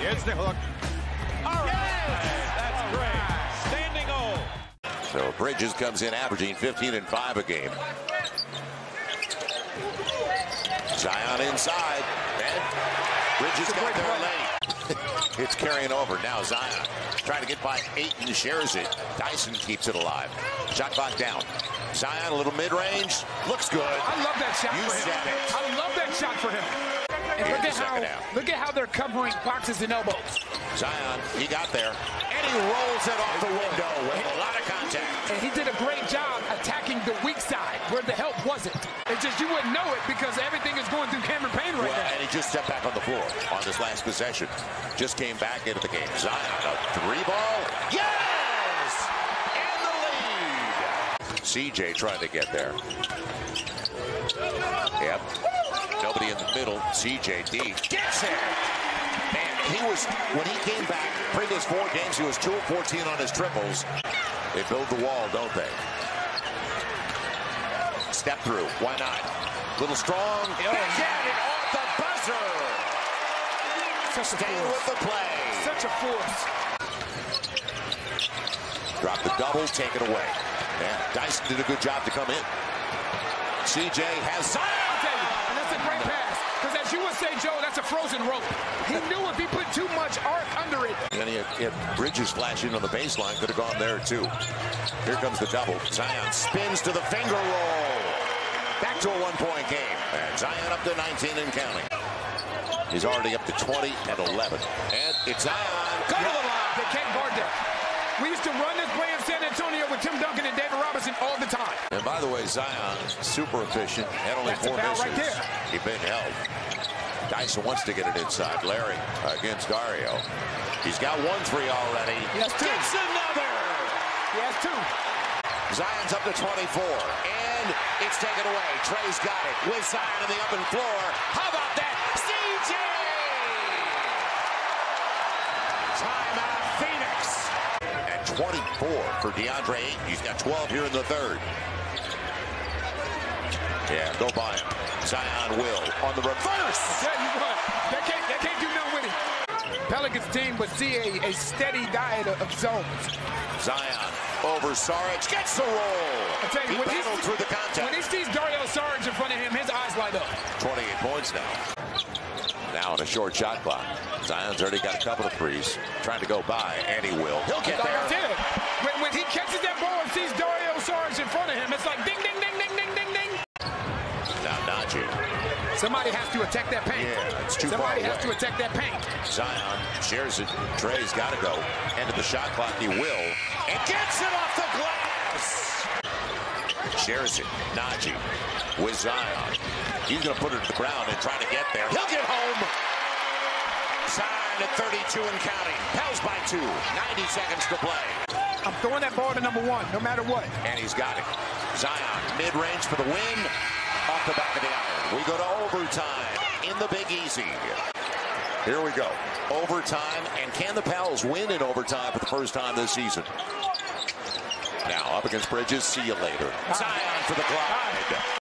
Here's the hook. All right. That's great. Standing O. So Bridges comes in averaging 15 and 5 a game. Zion inside. And Bridges got there late. it's carrying over. Now Zion trying to get by Ayton shares it. Dyson keeps it alive. Shot clock down. Zion a little mid-range. Looks good. I love that shot You for him. said it. I love that shot for him. And look at how half. look at how they're covering boxes and elbows. Zion, he got there. And he rolls it off the window with a lot of contact. And he did a great job attacking the weak side where the help wasn't. It's just you wouldn't know it because everything is going through Cameron Payne right Well, now. and he just stepped back on the floor on this last possession. Just came back into the game. Zion, a three ball. Yes! And the lead. CJ trying to get there. Yep. Nobody in the middle. CJ D gets it. Man, he was, when he came back, previous four games, he was 2 of 14 on his triples. They build the wall, don't they? Step through. Why not? Little strong. Backhand it off the buzzer. Such a Staying with the play. Such a force. Drop the double, take it away. Yeah, Dyson did a good job to come in. CJ has Zion. tell you, and that's a great pass. Because as you would say, Joe, that's a frozen rope. He knew if he put too much arc under it, And he had, he had Bridges flashing on the baseline. Could have gone there too. Here comes the double. Zion spins to the finger roll. Back to a one-point game. And Zion up to 19 and counting. He's already up to 20 and 11. And it's Zion. Go to the line. they can't guard that. We used to run this play in San Antonio with Tim Duncan and David Robinson all the time. And by the way, Zion, super efficient. Had only That's four misses. right there. He's been held. Dyson wants to get it inside. Larry against Dario. He's got one three already. He has two. Gets another. He has two. Zion's up to 24. And it's taken away. Trey's got it. With Zion on the open floor. How about that? CJ! Timeout Phoenix. And 24 for DeAndre Ayton. He's got 12 here in the third. Yeah, go by him. Zion will on the reverse. Tell you what, they can't, they can't do nothing with it. Pelicans team would see a, a steady diet of, of zones. Zion over Saric gets the roll. I tell you, he when he- battled through the contact. When he sees Dario Saric in front of him, his eyes light up. 28 points now. Now on a short shot clock. Zion's already got a couple of threes. Trying to go by, and he will. He'll get Like I there. said, when, when he catches that ball and sees Dario Saric in front of him, it's like ding, ding, ding, ding. Now Naji. Somebody has to attack that paint. Yeah, it's too Somebody has to attack that paint. Zion shares it. Trey's got to go. End of the shot clock. He will. And gets it off the glass. Shares it. Naji with Zion. He's going to put it to the ground and try to get there. He'll get home. Zion at 32 and counting. Pels by two. 90 seconds to play. I'm throwing that ball to number one, no matter what. And he's got it. Zion, mid-range for the win. Off the back of the iron. We go to overtime in the Big Easy. Here we go. Overtime. And can the Pels win in overtime for the first time this season? Now up against Bridges. See you later. Zion for the glide.